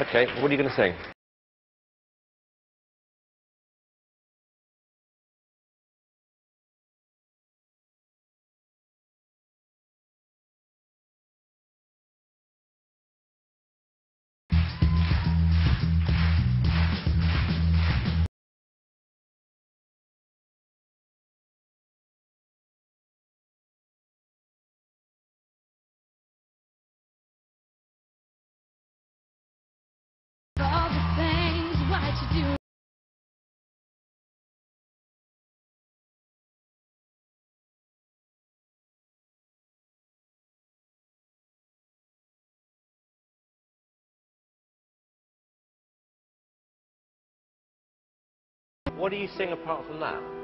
Okay, what are you going to sing? What do you sing apart from that?